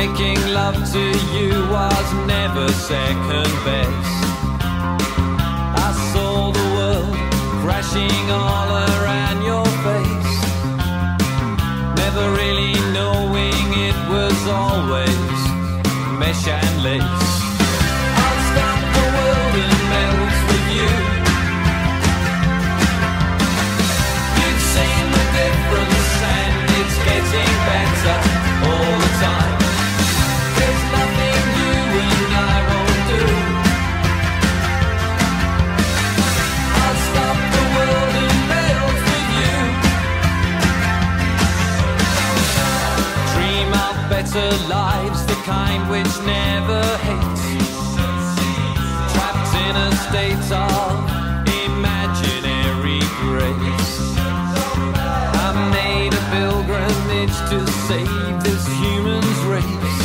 Making love to you was never second best. I saw the world crashing all around your face. Never really knowing it was always mesh and lace. better lives, the kind which never hates. Trapped in a state of imaginary grace. I made a pilgrimage to save this human's race.